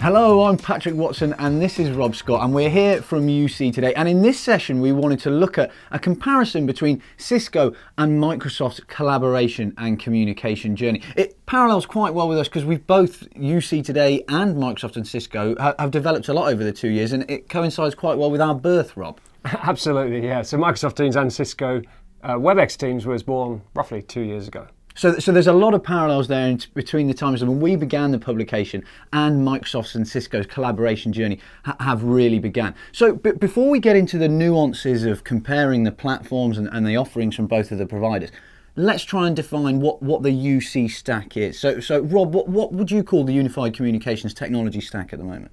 Hello, I'm Patrick Watson and this is Rob Scott and we're here from UC today and in this session we wanted to look at a comparison between Cisco and Microsoft's collaboration and communication journey. It parallels quite well with us because we've both UC today and Microsoft and Cisco have developed a lot over the two years and it coincides quite well with our birth, Rob. Absolutely, yeah. So Microsoft Teams and Cisco uh, WebEx Teams was born roughly two years ago. So, so there's a lot of parallels there in, between the times when we began the publication and Microsoft's and Cisco's collaboration journey ha have really began. So before we get into the nuances of comparing the platforms and, and the offerings from both of the providers, let's try and define what, what the UC stack is. So, so Rob, what, what would you call the Unified Communications Technology Stack at the moment?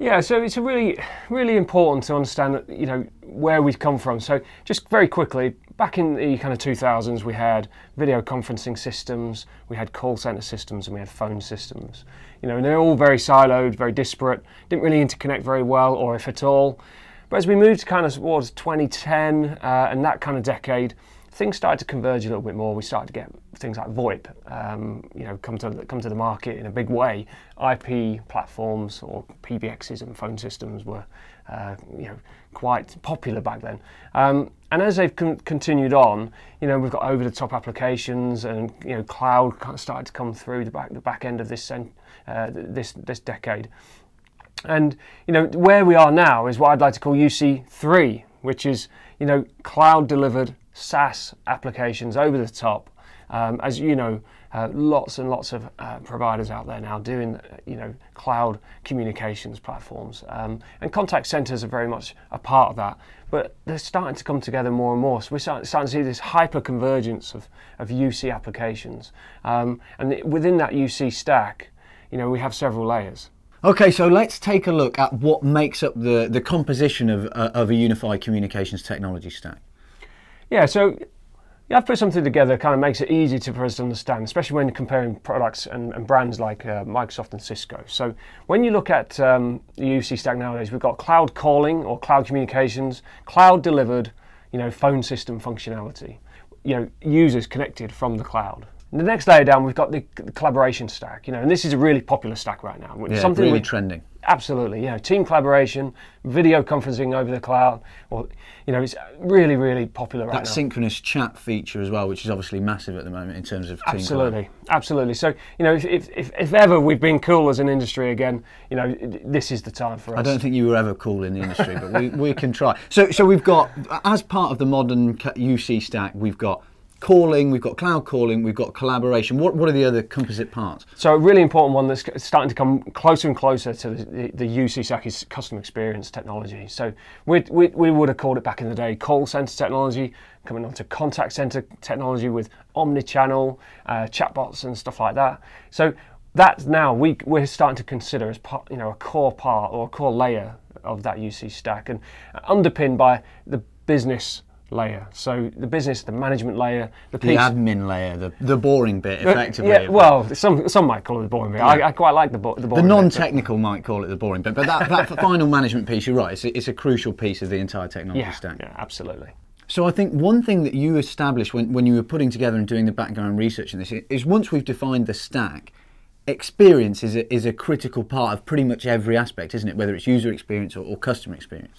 Yeah, so it's really, really important to understand, you know, where we've come from. So just very quickly, back in the kind of 2000s, we had video conferencing systems, we had call center systems, and we had phone systems. You know, and they're all very siloed, very disparate, didn't really interconnect very well, or if at all. But as we moved kind of towards 2010 uh, and that kind of decade, things started to converge a little bit more. We started to get things like VoIP, um, you know, come to come to the market in a big way. IP platforms or PBXs and phone systems were, uh, you know, quite popular back then. Um, and as they've con continued on, you know, we've got over-the-top applications and you know, cloud started to come through the back the back end of this uh, this this decade. And you know, where we are now is what I'd like to call UC3, which is you know, cloud delivered SaaS applications over the top. Um, as you know, uh, lots and lots of uh, providers out there now doing, you know, cloud communications platforms, um, and contact centers are very much a part of that. But they're starting to come together more and more. So we're starting, starting to see this hyper convergence of, of UC applications, um, and within that UC stack, you know, we have several layers. Okay, so let's take a look at what makes up the, the composition of, uh, of a unified communications technology stack. Yeah, so you have put something together that kind of makes it easy to, for us to understand, especially when comparing products and, and brands like uh, Microsoft and Cisco. So when you look at um, the UC stack nowadays, we've got cloud calling or cloud communications, cloud delivered, you know, phone system functionality, you know, users connected from the cloud. And the next layer down, we've got the, the, collaboration stack, you know, and this is a really popular stack right now. Yeah, something really trending. Absolutely, you know, team collaboration, video conferencing over the cloud, or you know, it's really, really popular right that now. Synchronous chat feature as well, which is obviously massive at the moment in terms of team absolutely, absolutely. So you know, if, if, if, ever we've been cool as an industry again, you know, this is the time for us. I don't think you were ever cool in the industry, but we, we can try. So so we've got as part of the modern UC stack, we've got calling, we've got cloud calling, we've got collaboration. What, what are the other composite parts? So a really important one that's starting to come closer and closer to the, the, the is customer experience technology. So we, we, we would have called it back in the day call center technology, coming on to contact center technology with omni-channel, uh, chatbots and stuff like that. So that's now we, we're starting to consider as part, you know, a core part or a core layer of that UC stack and underpinned by the business layer. So the business, the management layer, the, the admin layer, the, the boring bit, uh, effectively. Yeah, well, some some might call it the boring bit. Yeah. I, I, quite like the, bo the boring The non-technical bit, might call it the boring bit, but that, that final management piece, you're right, it's a, it's a crucial piece of the entire technology yeah, stack. Yeah, absolutely. So I think one thing that you established when, when you were putting together and doing the background research in this is once we've defined the stack, experience is a, is a critical part of pretty much every aspect, isn't it? Whether it's user experience or, or customer experience.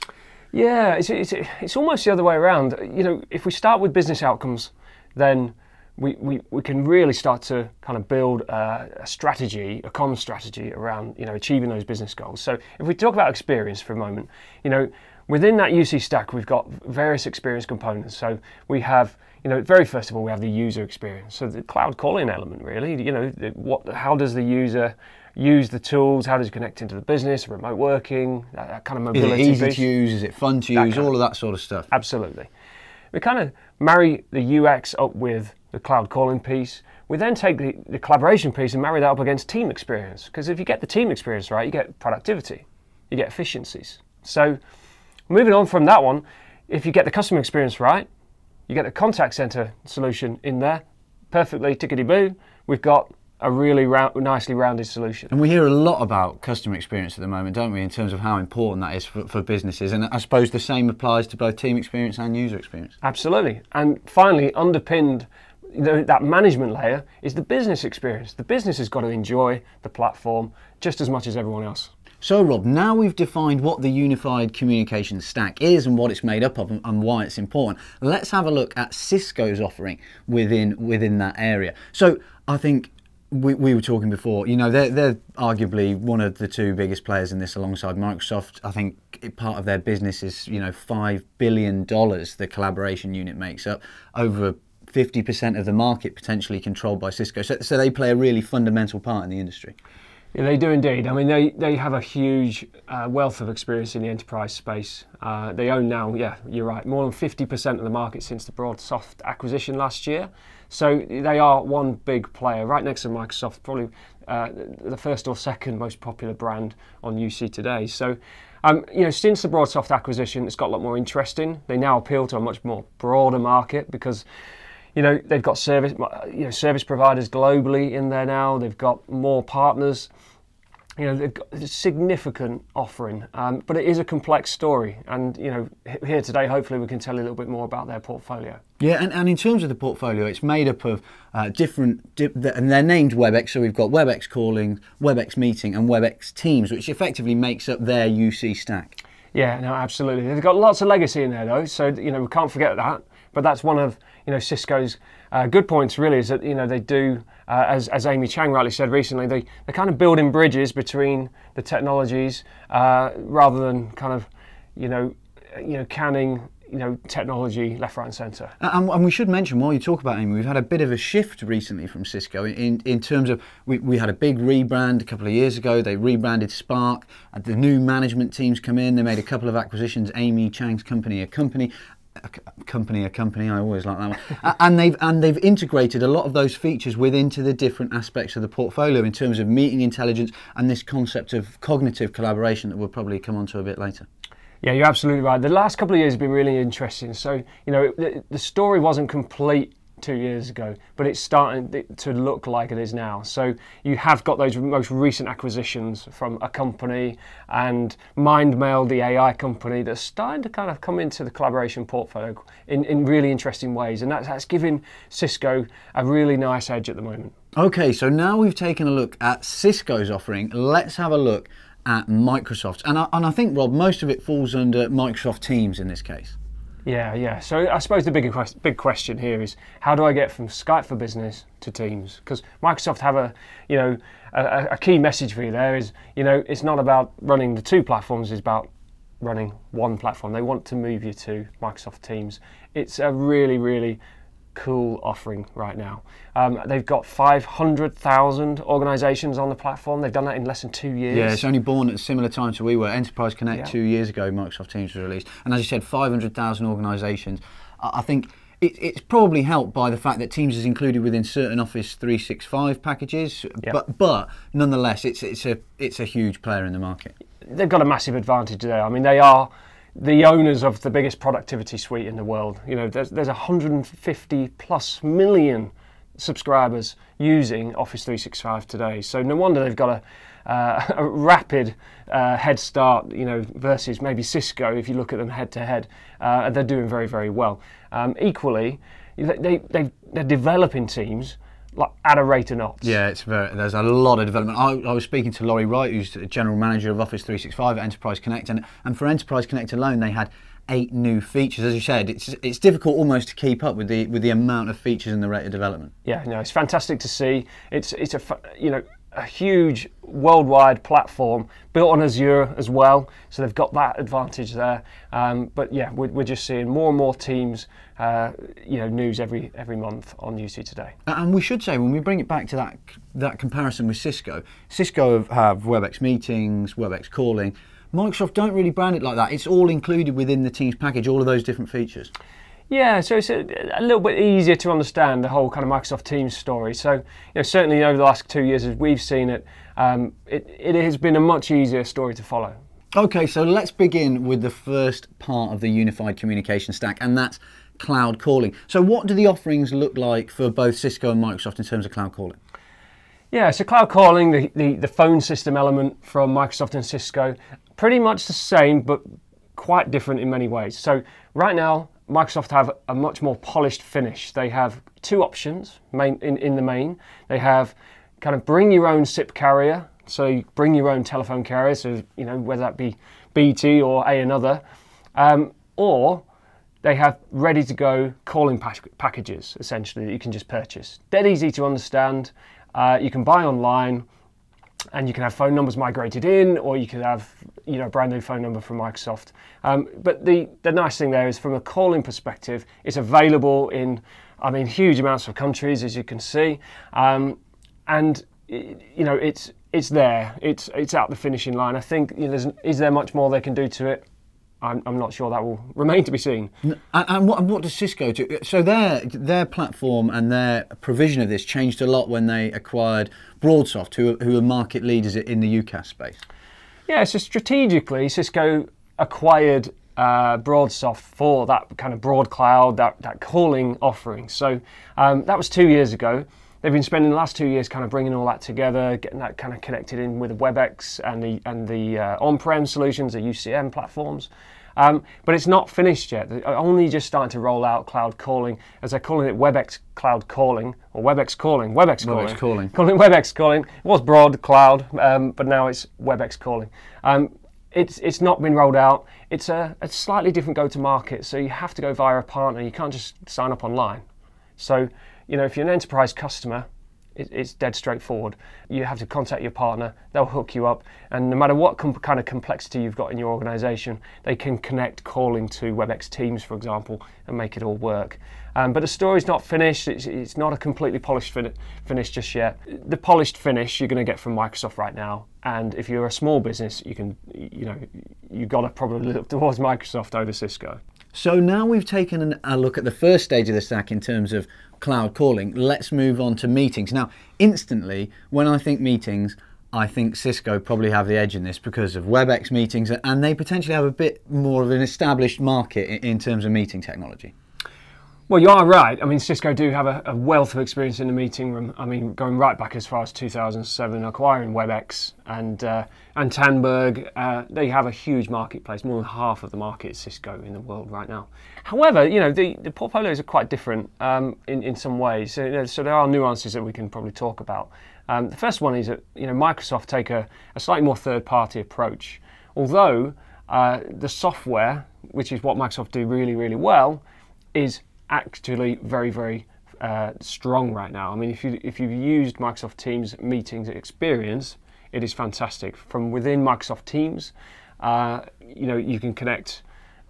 Yeah, it's, it's, it's almost the other way around. You know, if we start with business outcomes, then we, we, we can really start to kind of build a, a strategy, a common strategy around, you know, achieving those business goals. So if we talk about experience for a moment, you know, within that UC stack, we've got various experience components. So we have, you know, very first of all, we have the user experience. So the cloud calling element, really, you know, what, how does the user use the tools? How does it connect into the business, remote working, that, that kind of mobility? Is it easy to use? Is it fun to use? All of that sort of stuff. Absolutely. We kind of marry the UX up with the cloud calling piece. We then take the, the collaboration piece and marry that up against team experience. Because if you get the team experience right, you get productivity, you get efficiencies. So moving on from that one, if you get the customer experience right, you get the contact center solution in there, perfectly tickety boo. We've got a really nicely rounded solution. And we hear a lot about customer experience at the moment, don't we, in terms of how important that is for, for, businesses. And I suppose the same applies to both team experience and user experience. Absolutely. And finally, underpinned the, that management layer is the business experience. The business has got to enjoy the platform just as much as everyone else. So, Rob, now we've defined what the unified communication stack is and what it's made up of and why it's important. Let's have a look at Cisco's offering within within that area. So, I think we, we were talking before. You know, they're they're arguably one of the two biggest players in this, alongside Microsoft. I think part of their business is you know five billion dollars. The collaboration unit makes up over 50% of the market potentially controlled by Cisco. So, so they play a really fundamental part in the industry. Yeah, they do indeed. I mean, they, they have a huge uh, wealth of experience in the enterprise space. Uh, they own now, yeah, you're right, more than 50% of the market since the BroadSoft acquisition last year. So they are one big player, right next to Microsoft, probably uh, the first or second most popular brand on UC today. So, um, you know, since the BroadSoft acquisition, it's got a lot more interesting. They now appeal to a much more broader market because you know they've got service you know service providers globally in there now they've got more partners you know a significant offering. Um, but it is a complex story and you know here today hopefully we can tell you a little bit more about their portfolio. Yeah and, and in terms of the portfolio it's made up of uh, different di- and they're named webex so we've got webex calling webex meeting and webex teams which effectively makes up their uc stack. Yeah no absolutely. They've got lots of legacy in there though so you know we can't forget that but that's one of you know Cisco's uh, good points really is that you know they do uh, as, as Amy Chang rightly said recently they they're kind of building bridges between the technologies uh, rather than kind of you know you know canning you know technology left right and centre and, and, we should mention while you talk about Amy we've had a bit of a shift recently from Cisco in, in terms of we, we had a big rebrand a couple of years ago. They rebranded Spark. The new management teams come in. They made a couple of acquisitions Amy Chang's company Accompany a company a company i always like that one. And they've and they've integrated a lot of those features within to the different aspects of the portfolio in terms of meeting intelligence and this concept of cognitive collaboration that we'll probably come on to a bit later. Yeah you're absolutely right. The last couple of years have been really interesting. So you know the, the story wasn't complete two years ago, but it's starting to look like it is now. So you have got those most recent acquisitions from Accompany and MindMeld, the AI company, that's starting to kind of come into the collaboration portfolio in, in really interesting ways. And that's, that's giving Cisco a really nice edge at the moment. Okay, so now we've taken a look at Cisco's offering. Let's have a look at Microsoft. And I, and I think, Rob, most of it falls under Microsoft Teams in this case. Yeah, yeah. So I suppose the big quest- big question here is how do I get from Skype for Business to Teams? Because Microsoft have a, you know, a, a, key message for you there is, you know, it's not about running the two platforms; it's about running one platform. They want to move you to Microsoft Teams. It's a really, really cool offering right now. Um, they've got 500,000 organisations on the platform. They've done that in less than two years. Yeah, it's only born at a similar time to we were. Enterprise Connect yeah. two years ago, Microsoft Teams was released. And as you said, 500,000 organisations. I think it, it's probably helped by the fact that Teams is included within certain Office 365 packages, yep. but but nonetheless, it's it's a it's a huge player in the market. They've got a massive advantage there. I mean, they are the owners of the biggest productivity suite in the world. You know, there's, there's 150 plus million subscribers using Office 365 today. So no wonder they've got a, uh, a rapid uh, head start, you know, versus maybe Cisco. If you look at them head to head, uh, they're doing very, very well. Um, equally, they, they, they're developing teams like at a rate of knots. Yeah, it's very. There's a lot of development. I, I was speaking to Lori Wright, who's the general manager of Office 365 at Enterprise Connect, and, and for Enterprise Connect alone, they had eight new features. As you said, it's it's difficult almost to keep up with the with the amount of features and the rate of development. Yeah, no, it's fantastic to see. It's it's a you know a huge worldwide platform built on Azure as well, so they've got that advantage there. Um, but yeah, we're, we're, just seeing more and more teams, uh, you know, news every every month on UC Today. And we should say when we bring it back to that that comparison with Cisco, Cisco have WebEx meetings, WebEx calling. Microsoft don't really brand it like that. It's all included within the Teams package, all of those different features. Yeah, so it's a, a, little bit easier to understand the whole kind of Microsoft Teams story. So, you know, certainly over the last two years, as we've seen it, um, it, it has been a much easier story to follow. Okay, so let's begin with the first part of the unified communication stack, and that's cloud calling. So, what do the offerings look like for both Cisco and Microsoft in terms of cloud calling? Yeah, so cloud calling, the, the, the phone system element from Microsoft and Cisco, pretty much the same, but quite different in many ways. So, right now, Microsoft have a much more polished finish. They have two options main, in, in the main. They have kind of bring your own SIP carrier, so you bring your own telephone carrier, so you know whether that be BT or a another, um, or they have ready to go calling pack- packages essentially that you can just purchase. Dead easy to understand. Uh, you can buy online and you can have phone numbers migrated in, or you can have you know a brand new phone number from Microsoft. Um, but the the nice thing there is, from a calling perspective, it's available in I mean huge amounts of countries, as you can see, um, and you know it's it's there. It's it's out the finishing line. I think you know, is there much more they can do to it? I'm, I'm not sure that will remain to be seen. And, and, what, and what does Cisco do? So their their platform and their provision of this changed a lot when they acquired BroadSoft, who who are market leaders in the UCaaS space. Yeah, so strategically, Cisco acquired uh, BroadSoft for that kind of broad cloud, that, that calling offering. So um, that was two years ago they've been spending the last two years kind of bringing all that together, getting that kind of connected in with WebEx and the and the uh, on-prem solutions, the UCM platforms. Um, but it's not finished yet. They're only just starting to roll out cloud calling, as they're calling it WebEx Cloud Calling or WebEx Calling. WebEx Calling. WebEx Calling. Calling WebEx Calling. It was broad cloud, um, but now it's WebEx Calling. Um, it's it's not been rolled out. It's a, a slightly different go-to-market, so you have to go via a partner. You can't just sign up online. So you know, if you're an enterprise customer, it, it's dead straightforward. You have to contact your partner, they'll hook you up, and no matter what kind of complexity you've got in your organization, they can connect calling to WebEx Teams, for example, and make it all work. Um, but the story's not finished, it's, it's not a completely polished fin- finish just yet. The polished finish you're going to get from Microsoft right now, and if you're a small business, you can, you know, you've got to probably look towards Microsoft over Cisco. So now we've taken a look at the first stage of the stack in terms of cloud calling. Let's move on to meetings. Now, instantly, when I think meetings, I think Cisco probably have the edge in this because of WebEx meetings, and they potentially have a bit more of an established market in terms of meeting technology. Well, you are right. I mean, Cisco do have a, a, wealth of experience in the meeting room. I mean, going right back as far as 2007, acquiring WebEx and uh, and Tandberg, uh, they have a huge marketplace. More than half of the market is Cisco in the world right now. However, you know, the, the portfolios are quite different um, in in some ways. So, you know, so, there are nuances that we can probably talk about. Um, the first one is that you know Microsoft take a, a slightly more third-party approach, although uh, the software, which is what Microsoft do really really well, is actually very, very uh, strong right now. I mean, if you if you've used Microsoft Teams meetings experience, it is fantastic. From within Microsoft Teams, uh, you know, you can connect,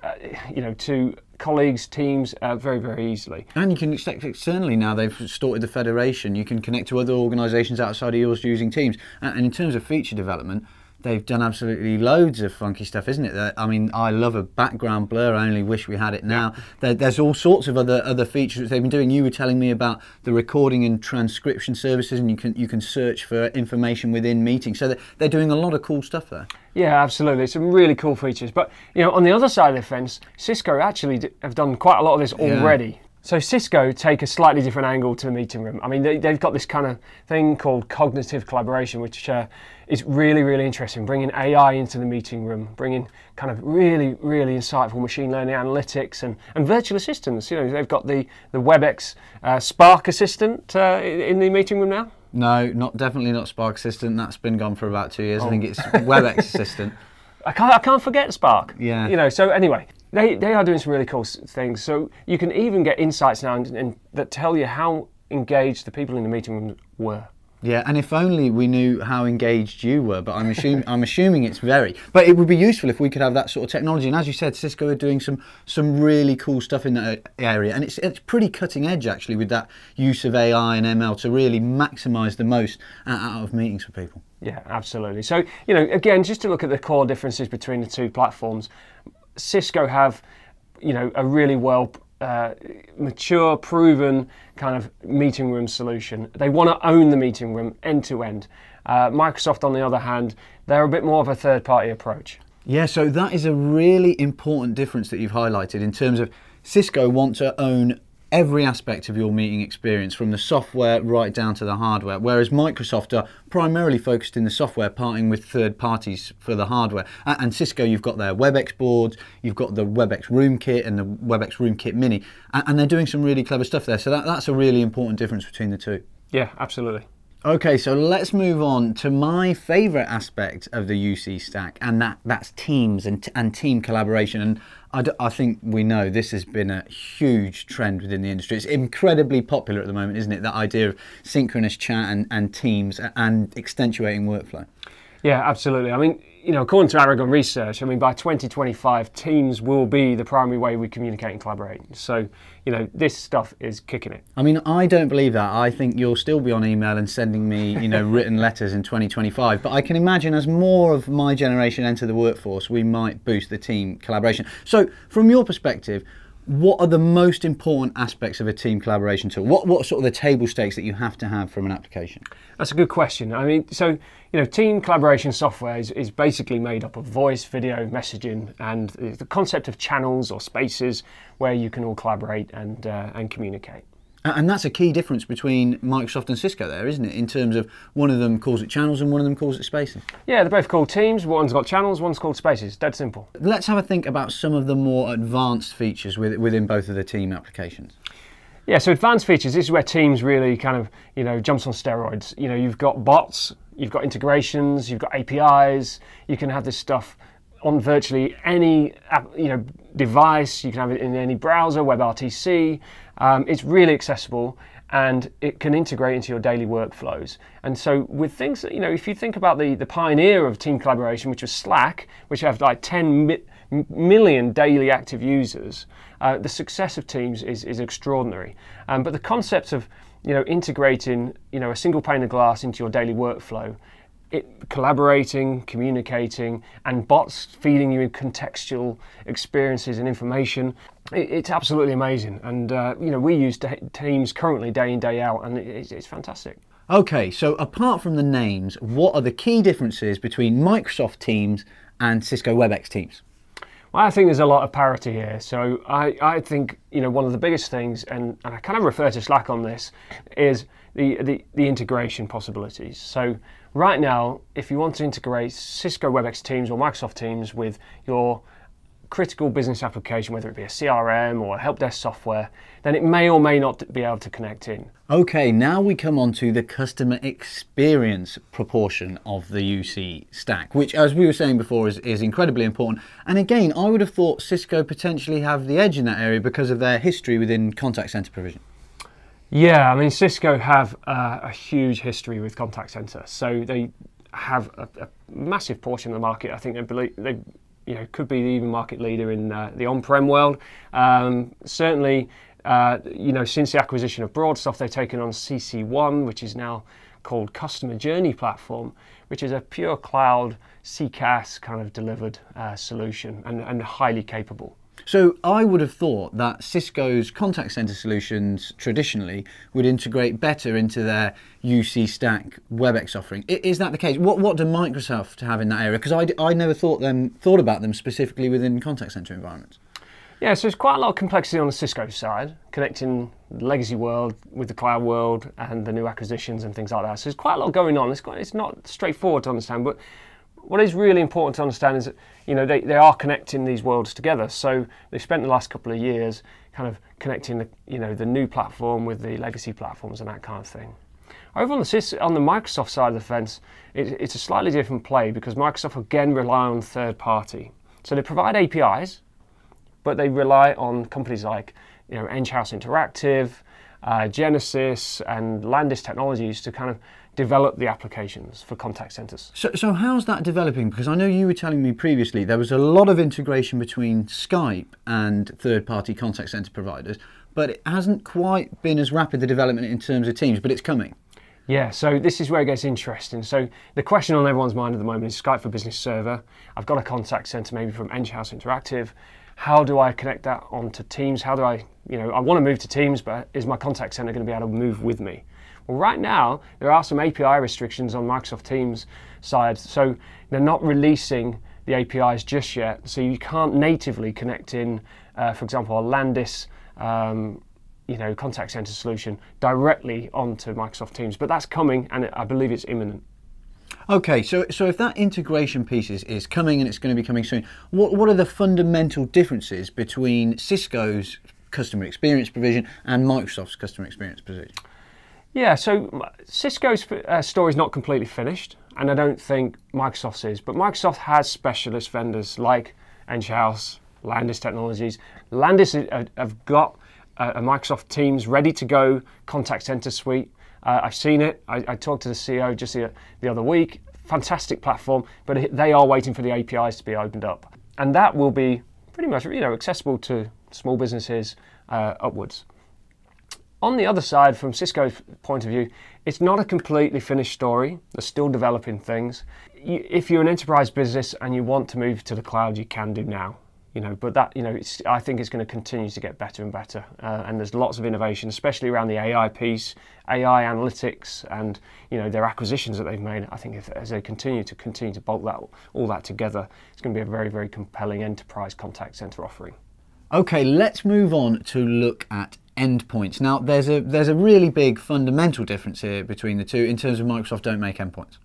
uh, you know, to colleagues, teams uh, very, very easily. And you can connect externally now. They've started the federation. You can connect to other organisations outside of yours using Teams. And in terms of feature development, they've done absolutely loads of funky stuff, isn't it? I mean, I love a background blur. I only wish we had it now. Yeah. There, there's all sorts of other other features they've been doing. You were telling me about the recording and transcription services, and you can you can search for information within meetings. So they're, they're doing a lot of cool stuff there. Yeah, absolutely. Some really cool features. But you know, on the other side of the fence, Cisco actually have done quite a lot of this already. Yeah. So Cisco take a slightly different angle to the meeting room. I mean, they, have got this kind of thing called cognitive collaboration, which uh, is really, really interesting. Bringing AI into the meeting room, bringing kind of really, really insightful machine learning analytics and, and virtual assistants. You know, they've got the the WebEx uh, Spark Assistant uh, in the meeting room now. No, not definitely not Spark Assistant. That's been gone for about two years. Oh. I think it's WebEx Assistant. I can't, I can't forget Spark. Yeah. You know, so anyway, they, they are doing some really cool things. So you can even get insights now in, in, that tell you how engaged the people in the meeting room were. Yeah, and if only we knew how engaged you were, but I'm assuming I'm assuming it's very. But it would be useful if we could have that sort of technology. And as you said, Cisco are doing some some really cool stuff in that area, and it's it's pretty cutting edge actually with that use of AI and ML to really maximise the most out of meetings for people. Yeah, absolutely. So you know, again, just to look at the core differences between the two platforms, Cisco have, you know, a really well uh, mature, proven kind of meeting room solution. They want to own the meeting room end to end. Uh, Microsoft, on the other hand, they're a bit more of a third party approach. Yeah, so that is a really important difference that you've highlighted in terms of Cisco want to own every aspect of your meeting experience, from the software right down to the hardware. Whereas Microsoft are primarily focused in the software, parting with third parties for the hardware. And Cisco, you've got their WebEx boards, you've got the WebEx Room Kit and the WebEx Room Kit Mini, and they're doing some really clever stuff there. So that, that's a really important difference between the two. Yeah, absolutely. Okay, so let's move on to my favorite aspect of the UC stack, and that, that's teams and, and team collaboration. And I, I think we know this has been a huge trend within the industry. It's incredibly popular at the moment, isn't it? That idea of synchronous chat and, and teams and accentuating workflow. Yeah, absolutely. I mean, you know, according to Aragon Research, I mean, by 2025, Teams will be the primary way we communicate and collaborate. So, you know, this stuff is kicking it. I mean, I don't believe that. I think you'll still be on email and sending me, you know, written letters in 2025. But I can imagine as more of my generation enter the workforce, we might boost the team collaboration. So, from your perspective, what are the most important aspects of a team collaboration tool? What what sort of the table stakes that you have to have from an application? That's a good question. I mean, so you know, team collaboration software is, is basically made up of voice, video, messaging, and the concept of channels or spaces where you can all collaborate and uh, and communicate. And that's a key difference between Microsoft and Cisco, there, isn't it? In terms of one of them calls it channels and one of them calls it spaces. Yeah, they're both called Teams. One's got channels, one's called spaces. Dead simple. Let's have a think about some of the more advanced features within both of the team applications. Yeah, so advanced features. This is where Teams really kind of you know jumps on steroids. You know, you've got bots, you've got integrations, you've got APIs. You can have this stuff on virtually any you know device. You can have it in any browser, WebRTC. Um, it's really accessible and it can integrate into your daily workflows. And so with things that, you know, if you think about the, the pioneer of team collaboration, which was Slack, which have like 10 mi- million daily active users, uh, the success of Teams is, is extraordinary. Um, but the concept of, you know, integrating, you know, a single pane of glass into your daily workflow it, collaborating, communicating, and bots feeding you contextual experiences and information. It, it's absolutely amazing, and uh, you know we use Teams currently day in day out, and it, it's fantastic. Okay, so apart from the names, what are the key differences between Microsoft Teams and Cisco WebEx Teams? Well, I think there's a lot of parity here. So I, I think you know one of the biggest things, and, and I kind of refer to Slack on this, is the, the, the integration possibilities. So right now, if you want to integrate Cisco WebEx Teams or Microsoft Teams with your critical business application, whether it be a CRM or a help desk software, then it may or may not be able to connect in. Okay, now we come on to the customer experience proportion of the UC stack, which, as we were saying before, is, is incredibly important. And again, I would have thought Cisco potentially have the edge in that area because of their history within contact center provision. Yeah, I mean, Cisco have uh, a huge history with contact center, so they have a, a, massive portion of the market. I think they believe they, you know, could be the even market leader in uh, the on-prem world. Um, certainly, uh, you know, since the acquisition of BroadSoft, they've taken on CC1, which is now called Customer Journey Platform, which is a pure cloud CCaaS kind of delivered uh, solution and, and highly capable. So I would have thought that Cisco's contact center solutions traditionally would integrate better into their UC Stack WebEx offering. Is that the case? What what do Microsoft have in that area? Because I, I never thought them thought about them specifically within contact center environments. Yeah, so there's quite a lot of complexity on the Cisco side, connecting the legacy world with the cloud world and the new acquisitions and things like that. So there's quite a lot going on. It's, quite, it's not straightforward to understand, but what is really important to understand is that you know they, they are connecting these worlds together. So they've spent the last couple of years kind of connecting the you know the new platform with the legacy platforms and that kind of thing. Over on the on the Microsoft side of the fence, it, it's a slightly different play because Microsoft again rely on third party. So they provide APIs, but they rely on companies like you know Enghouse Interactive, uh, Genesys, and Landis Technologies to kind of develop the applications for contact centers. So, so how's that developing? Because I know you were telling me previously there was a lot of integration between Skype and third-party contact center providers, but it hasn't quite been as rapid the development in terms of Teams, but it's coming. Yeah, so this is where it gets interesting. So the question on everyone's mind at the moment is Skype for Business Server. I've got a contact center maybe from Enghouse Interactive. How do I connect that onto Teams? How do I, you know, I want to move to Teams, but is my contact center going to be able to move with me? Well, right now, there are some API restrictions on Microsoft Teams side, so they're not releasing the APIs just yet, so you can't natively connect in, uh, for example, a Landis um, you know, contact center solution directly onto Microsoft Teams. But that's coming, and I believe it's imminent. Okay, so so if that integration piece is, is coming and it's going to be coming soon, what what are the fundamental differences between Cisco's customer experience provision and Microsoft's customer experience provision? Yeah, so Cisco's uh, story is not completely finished, and I don't think Microsoft's is. But Microsoft has specialist vendors like Enghouse, Landis Technologies. Landis uh, have got a Microsoft Teams ready to go contact center suite. Uh, I've seen it. I, I, talked to the CEO just the, the other week. Fantastic platform, but they are waiting for the APIs to be opened up, and that will be pretty much you know accessible to small businesses uh, upwards. On the other side, from Cisco's point of view, it's not a completely finished story. They're still developing things. if you're an enterprise business and you want to move to the cloud, you can do now you know, but that, you know, I think it's going to continue to get better and better. Uh, and there's lots of innovation, especially around the AI piece, AI analytics, and you know their acquisitions that they've made. I think if, as they continue to continue to bolt that all that together, it's going to be a very very compelling enterprise contact center offering. Okay, let's move on to look at endpoints. Now, there's a there's a really big fundamental difference here between the two in terms of Microsoft don't make endpoints.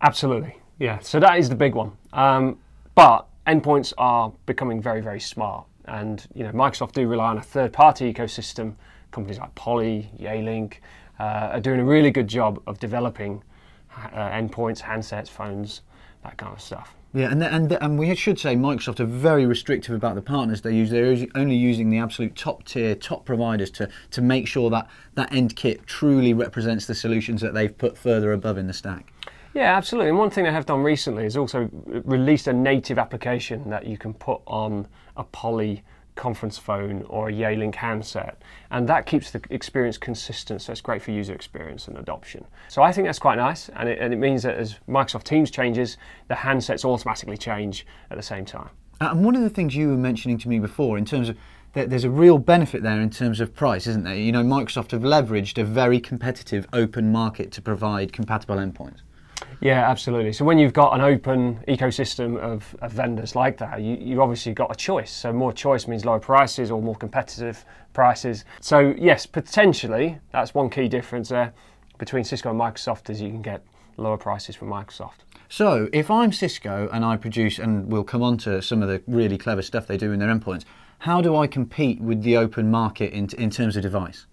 Absolutely, yeah. So that is the big one. Um, but endpoints are becoming very, very smart. And you know, Microsoft do rely on a third-party ecosystem. Companies like Poly, Yealink uh, are doing a really good job of developing uh, endpoints, handsets, phones, that kind of stuff. Yeah, and, and and we should say Microsoft are very restrictive about the partners they use. They're only using the absolute top tier, top providers to to make sure that that end kit truly represents the solutions that they've put further above in the stack. Yeah, absolutely. And one thing they have done recently is also released a native application that you can put on a Poly conference phone or a Yealink handset, and that keeps the experience consistent. So it's great for user experience and adoption. So I think that's quite nice, and it, and it means that as Microsoft Teams changes, the handsets automatically change at the same time. Uh, and one of the things you were mentioning to me before, in terms of there's a real benefit there in terms of price, isn't there? You know, Microsoft have leveraged a very competitive open market to provide compatible endpoints. Yeah, absolutely. So when you've got an open ecosystem of, of vendors like that, you, you obviously got a choice. So more choice means lower prices or more competitive prices. So yes, potentially that's one key difference there between Cisco and Microsoft is you can get lower prices from Microsoft. So if I'm Cisco and I produce, and we'll come on to some of the really clever stuff they do in their endpoints, how do I compete with the open market in, in terms of device?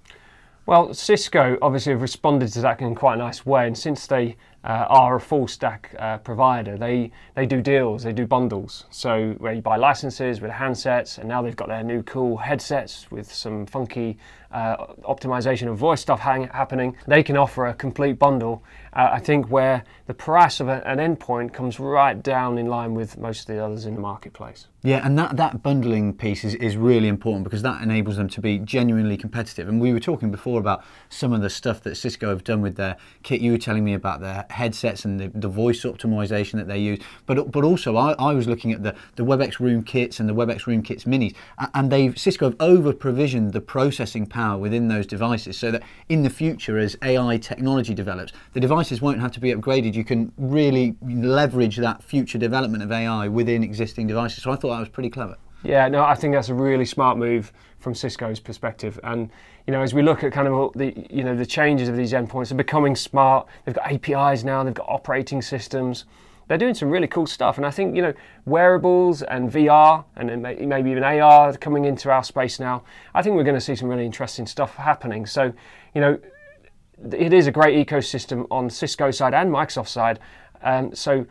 Well, Cisco obviously have responded to that in quite a nice way, and since they uh, are a full stack uh, provider. They they do deals, they do bundles. So where you buy licenses with handsets, and now they've got their new cool headsets with some funky uh, optimization of voice stuff happening. They can offer a complete bundle. Uh, I think where the price of a, an endpoint comes right down in line with most of the others in the marketplace. Yeah, and that, that bundling piece is, is really important because that enables them to be genuinely competitive. And we were talking before about some of the stuff that Cisco have done with their kit. You were telling me about their headsets and the, the voice optimization that they use. But but also I, I was looking at the, the WebEx Room kits and the WebEx Room kits minis, and they Cisco have over provisioned the processing power within those devices so that in the future, as AI technology develops, the devices won't have to be upgraded. You can really leverage that future development of AI within existing devices. So I thought that was pretty clever. Yeah, no, I think that's a really smart move from Cisco's perspective. And you know, as we look at kind of the you know the changes of these endpoints, they're becoming smart. They've got APIs now. They've got operating systems. They're doing some really cool stuff. And I think you know wearables and VR and maybe even AR coming into our space now. I think we're going to see some really interesting stuff happening. So you know, it is a great ecosystem on Cisco side and Microsoft side. Um, so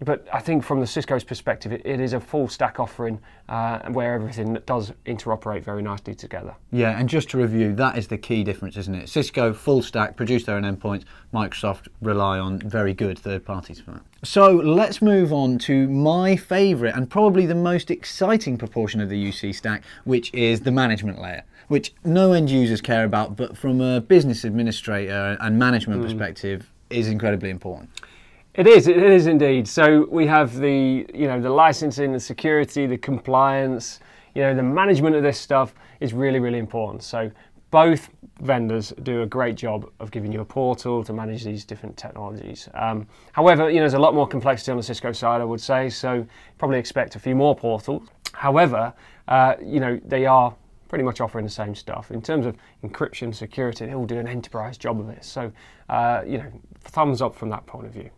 but I think from the Cisco's perspective, it, it is a full stack offering uh, where everything does interoperate very nicely together. Yeah, and just to review, that is the key difference, isn't it? Cisco full stack, produce their own endpoints. Microsoft rely on very good third parties for that. So let's move on to my favourite and probably the most exciting proportion of the UC stack, which is the management layer which no end users care about, but from a business administrator and management mm. perspective, is incredibly important. It is. It is indeed. So we have the you know the licensing, the security, the compliance. You know the management of this stuff is really really important. So both vendors do a great job of giving you a portal to manage these different technologies. Um, however, you know there's a lot more complexity on the Cisco side, I would say. So probably expect a few more portals. However, uh, you know they are pretty much offering the same stuff. In terms of encryption, security, they all do an enterprise job of it. So, uh, you know, thumbs up from that point of view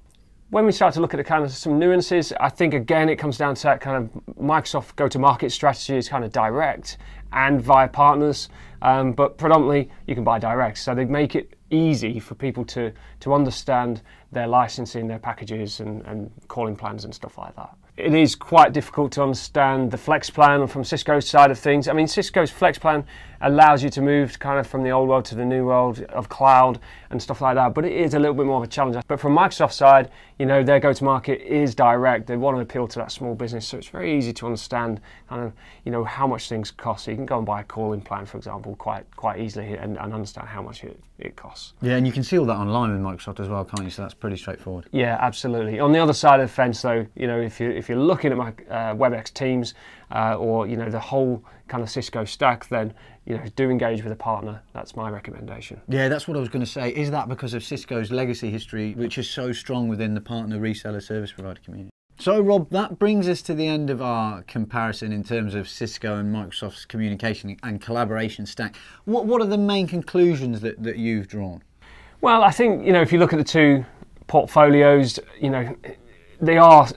when we start to look at the kind of some nuances, I think again it comes down to that kind of Microsoft go-to-market strategy is kind of direct and via partners, um, but predominantly you can buy direct. So they make it easy for people to to understand their licensing, their packages, and, and calling plans and stuff like that it is quite difficult to understand the flex plan from Cisco's side of things. I mean, Cisco's flex plan allows you to move kind of from the old world to the new world of cloud and stuff like that, but it is a little bit more of a challenge. But from Microsoft's side, you know, their go-to-market is direct. They want to appeal to that small business, so it's very easy to understand kind of, you know, how much things cost. So you can go and buy a calling plan, for example, quite quite easily and, and understand how much it, it costs. Yeah, and you can see all that online with Microsoft as well, can't you? So that's pretty straightforward. Yeah, absolutely. On the other side of the fence, though, you know, if you if you're looking at my uh, WebEx Teams uh, or you know the whole kind of Cisco stack, then you know do engage with a partner. That's my recommendation. Yeah, that's what I was going to say. Is that because of Cisco's legacy history, which is so strong within the partner reseller service provider community? So, Rob, that brings us to the end of our comparison in terms of Cisco and Microsoft's communication and collaboration stack. What, what are the main conclusions that, that you've drawn? Well, I think, you know, if you look at the two portfolios, you know, they are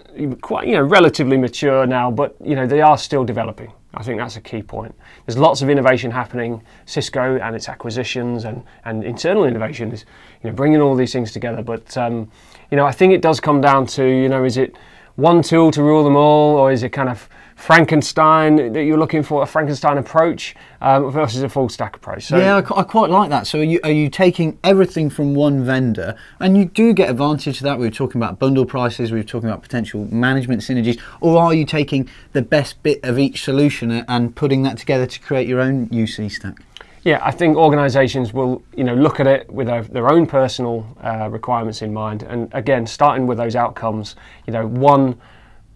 quite, you know, relatively mature now, but you know, they are still developing. I think that's a key point. There's lots of innovation happening. Cisco and its acquisitions and, and internal innovation is, you know, bringing all these things together. But um, you know, I think it does come down to, you know, is it one tool to rule them all, or is it kind of Frankenstein that you're looking for, a Frankenstein approach um, versus a full stack approach? So, yeah, I, I, quite like that. So are you, are you taking everything from one vendor, and you do get advantage to that? We were talking about bundle prices, we were talking about potential management synergies, or are you taking the best bit of each solution and putting that together to create your own UC stack? Yeah, I think organisations will, you know, look at it with their, their own personal uh, requirements in mind, and again, starting with those outcomes. You know, one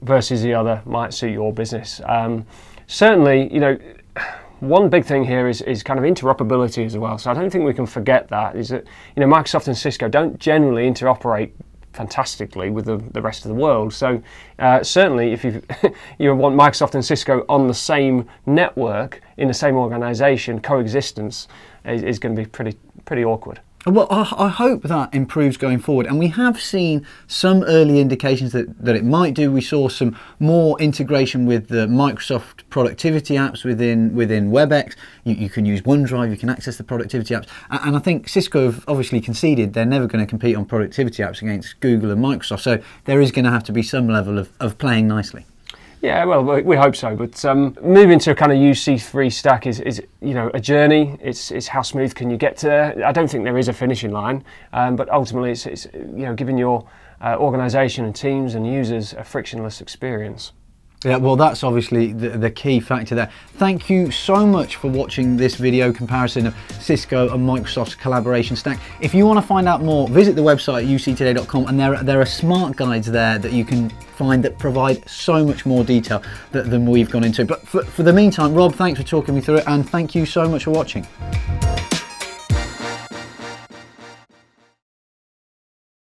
versus the other might suit your business. Um, certainly, you know, one big thing here is, is kind of interoperability as well. So I don't think we can forget that. Is that you know Microsoft and Cisco don't generally interoperate fantastically with the, the rest of the world. So uh, certainly, if you you want Microsoft and Cisco on the same network in the same organisation, coexistence is, is going to be pretty pretty awkward. Well, I, hope that improves going forward, and we have seen some early indications that, that it might do. We saw some more integration with the Microsoft productivity apps within within WebEx. You, you can use OneDrive, you can access the productivity apps, and, and I think Cisco have obviously conceded they're never going to compete on productivity apps against Google and Microsoft. So there is going to have to be some level of, of playing nicely. Yeah, well, we hope so. But um, moving to a kind of UC3 stack is, is, you know, a journey. It's, it's how smooth can you get to there. I don't think there is a finishing line, um, but ultimately, it's, it's you know, giving your uh, organisation and teams and users a frictionless experience. Yeah, well, that's obviously the, the, key factor there. Thank you so much for watching this video comparison of Cisco and Microsoft's collaboration stack. If you want to find out more, visit the website uctoday.com and there, there are smart guides there that you can find that provide so much more detail than we've gone into. But for, for the meantime, Rob, thanks for talking me through it and thank you so much for watching.